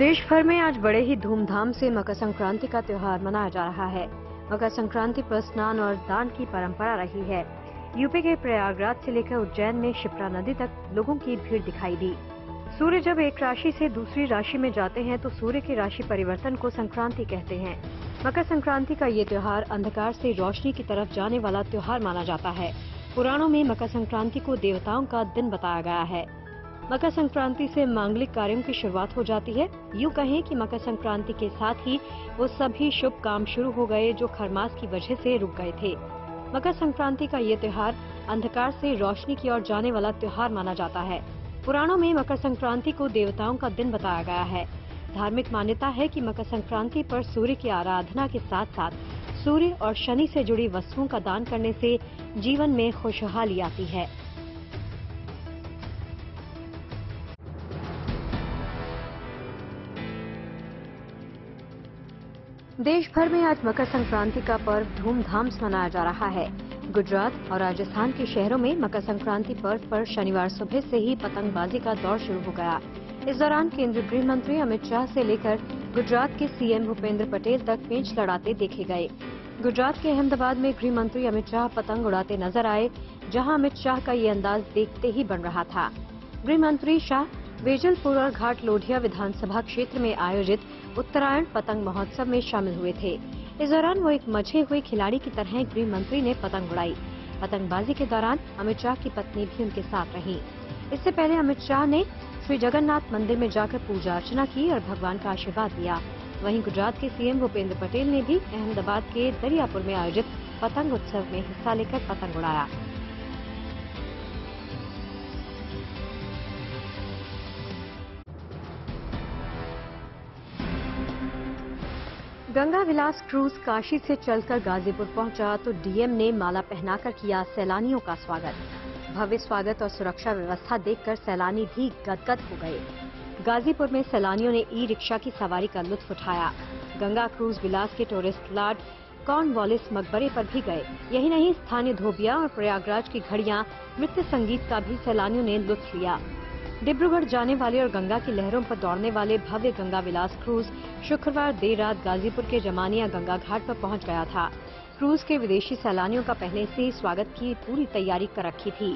देश भर में आज बड़े ही धूमधाम से मकर संक्रांति का त्योहार मनाया जा रहा है। मकर संक्रांति पर स्नान और दान की परंपरा रही है। यूपी के प्रयागराज से लेकर उज्जैन में शिप्रा नदी तक लोगों की भीड़ दिखाई दी। सूर्य जब एक राशि से दूसरी राशि में जाते हैं तो सूर्य की राशि परिवर्तन को संक्रांति कहते हैं। मकर संक्रांति का ये त्योहार अंधकार से रोशनी की तरफ़ जाने वाला त्योहार माना जाता है। पुराणों में मकर संक्रांति को देवताओं का दिन बताया गया है। मकर संक्रांति से मांगलिक कार्यों की शुरुआत हो जाती है। यूँ कहें कि मकर संक्रांति के साथ ही वो सभी शुभ काम शुरू हो गए जो खरमास की वजह से रुक गए थे। मकर संक्रांति का ये त्योहार अंधकार से रोशनी की ओर जाने वाला त्योहार माना जाता है। पुराणों में मकर संक्रांति को देवताओं का दिन बताया गया है। धार्मिक मान्यता है कि मकर संक्रांति पर सूर्य की आराधना के साथ साथ सूर्य और शनि से जुड़ी वस्तुओं का दान करने से जीवन में खुशहाली आती है। देश भर में आज मकर संक्रांति का पर्व धूमधाम से मनाया जा रहा है। गुजरात और राजस्थान के शहरों में मकर संक्रांति पर्व पर शनिवार सुबह से ही पतंगबाजी का दौर शुरू हो गया। इस दौरान केंद्रीय गृह मंत्री अमित शाह से लेकर गुजरात के सीएम भूपेंद्र पटेल तक पेंच लड़ाते देखे गए। गुजरात के अहमदाबाद में गृह मंत्री अमित शाह पतंग उड़ाते नज़र आए, जहाँ अमित शाह का ये अंदाज देखते ही बन रहा था। गृह मंत्री शाह वेजलपुर और घाट लोधिया विधानसभा क्षेत्र में आयोजित उत्तरायण पतंग महोत्सव में शामिल हुए थे। इस दौरान वो एक मज़े हुए खिलाड़ी की तरह गृह मंत्री ने पतंग उड़ाई। पतंगबाजी के दौरान अमित शाह की पत्नी भी उनके साथ रही। इससे पहले अमित शाह ने श्री जगन्नाथ मंदिर में जाकर पूजा अर्चना की और भगवान का आशीर्वाद लिया। वहीं गुजरात के सीएम भूपेंद्र पटेल ने भी अहमदाबाद के दरियापुर में आयोजित पतंग उत्सव में हिस्सा लेकर पतंग उड़ाया। गंगा विलास क्रूज काशी से चलकर गाजीपुर पहुँचा तो डीएम ने माला पहनाकर किया सैलानियों का स्वागत। भव्य स्वागत और सुरक्षा व्यवस्था देखकर सैलानी भी गदगद हो गए। गाजीपुर में सैलानियों ने ई रिक्शा की सवारी का लुत्फ उठाया। गंगा क्रूज विलास के टूरिस्ट लाड कॉर्नवालिस मकबरे पर भी गए। यही नहीं, स्थानीय धोबिया और प्रयागराज की घड़ियाँ नृत्य संगीत का भी सैलानियों ने लुत्फ लिया। डिब्रूगढ़ जाने वाले और गंगा की लहरों पर दौड़ने वाले भव्य गंगा विलास क्रूज शुक्रवार देर रात गाजीपुर के जमानिया गंगा घाट पर पहुँच गया था। क्रूज के विदेशी सैलानियों का पहले से ही स्वागत की पूरी तैयारी कर रखी थी।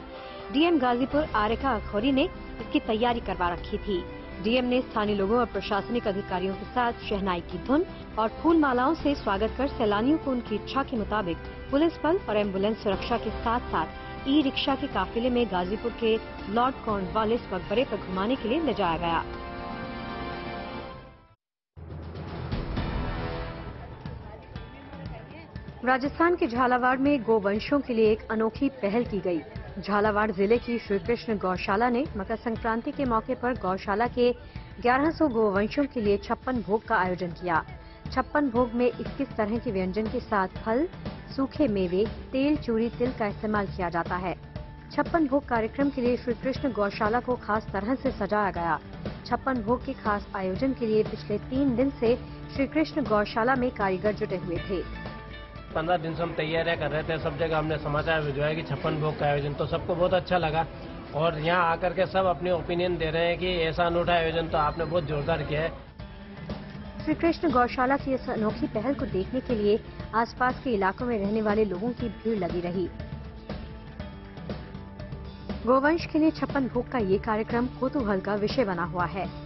डीएम गाजीपुर आरिका अखौरी ने इसकी तैयारी करवा रखी थी। डीएम ने स्थानीय लोगों और प्रशासनिक अधिकारियों के साथ शहनाई की धुन और फूल मालाओं से स्वागत कर सैलानियों को उनकी इच्छा के मुताबिक पुलिस बल और एंबुलेंस सुरक्षा के साथ साथ ई रिक्शा के काफिले में गाजीपुर के लॉर्ड कॉर्नवालिस मकबरे पर घुमाने के लिए ले जाया गया। राजस्थान के झालावाड़ में गोवंशों के लिए एक अनोखी पहल की गई। झालावाड़ ज़िले की श्री कृष्ण गौशाला ने मकर संक्रांति के मौके पर गौशाला के 1100 गोवंशों के लिए छप्पन भोग का आयोजन किया। छप्पन भोग में 21 तरह के व्यंजन के साथ फल सूखे मेवे, तेल चूरी तिल का इस्तेमाल किया जाता है। छप्पन भोग कार्यक्रम के लिए श्री कृष्ण गौशाला को खास तरह से सजाया गया। छप्पन भोग के खास आयोजन के लिए पिछले तीन दिन से श्री कृष्ण गौशाला में कारीगर जुटे हुए थे। पंद्रह दिन से हम तैयारियाँ कर रहे थे, सब जगह हमने समाचार भिजवाया कि छप्पन भोग का आयोजन तो सबको बहुत अच्छा लगा। और यहाँ आकर के सब अपने ओपिनियन दे रहे हैं कि ऐसा अनूठा आयोजन तो आपने बहुत जोरदार किया है। श्री कृष्ण गौशाला की इस अनोखी पहल को देखने के लिए आसपास के इलाकों में रहने वाले लोगों की भीड़ लगी रही। गोवंश के लिए छप्पन भोग का ये कार्यक्रम कौतूहल का विषय बना हुआ है।